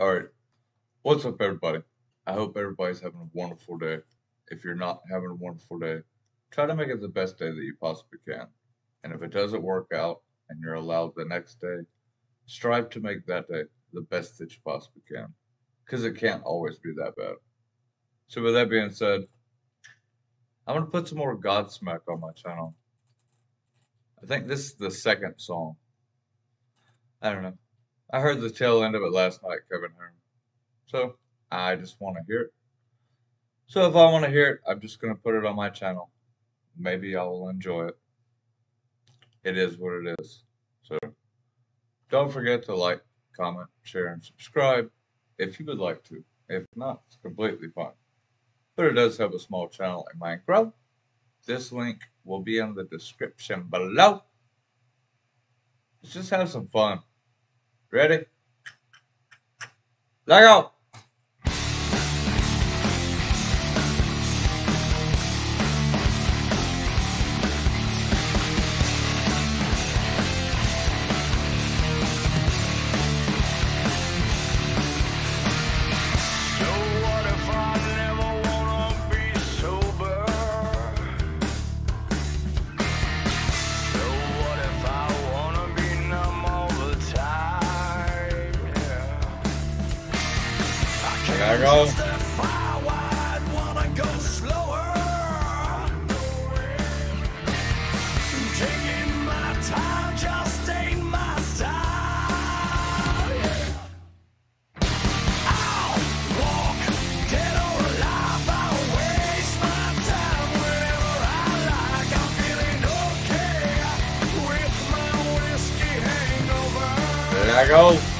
All right. What's up, everybody? I hope everybody's having a wonderful day. If you're not having a wonderful day, try to make it the best day that you possibly can. And if it doesn't work out and you're allowed the next day, strive to make that day the best that you possibly can. Because it can't always be that bad. So, with that being said, I'm going to put some more Godsmack on my channel. I think this is the second song. I don't know. I heard the tail end of it last night, coming home. So I just want to hear it. So if I want to hear it, I'm just going to put it on my channel. Maybe I will enjoy it. It is what it is. So don't forget to like, comment, share, and subscribe if you would like to. If not, it's completely fine. But it does have a small channel in Minecraft. This link will be in the description below. Let's just have some fun. Ready? Let go! Hangover. There I go.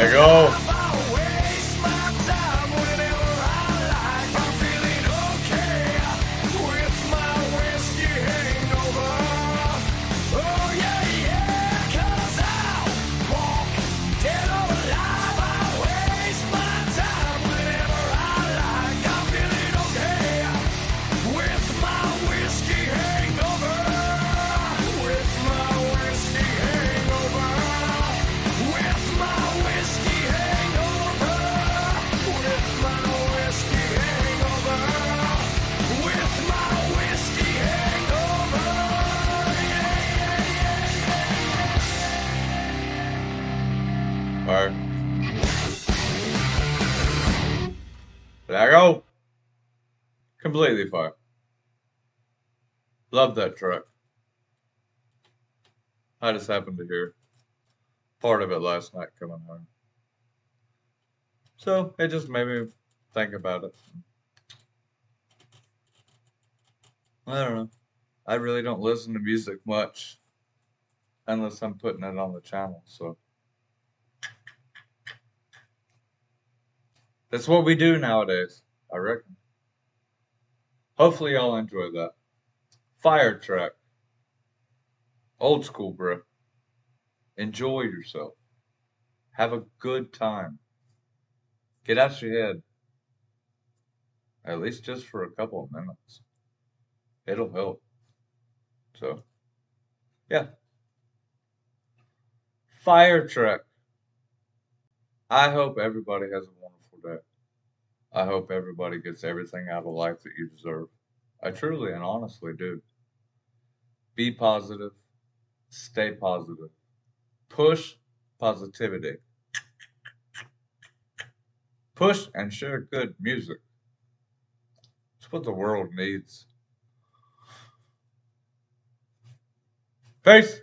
dead Let go. There I go. Completely fire. Love that truck. I just happened to hear part of it last night coming home. So it just made me think about it. I don't know. I really don't listen to music much unless I'm putting it on the channel. So that's what we do nowadays, I reckon. Hopefully, y'all enjoy that. Fire track. Old school, bro. Enjoy yourself. Have a good time. Get out your head. At least just for a couple of minutes. It'll help. So, yeah. Fire truck. I hope everybody has a wonderful day. I hope everybody gets everything out of life that you deserve. I truly and honestly do. Be positive. Stay positive. Push positivity. Push and share good music. It's what the world needs. Peace.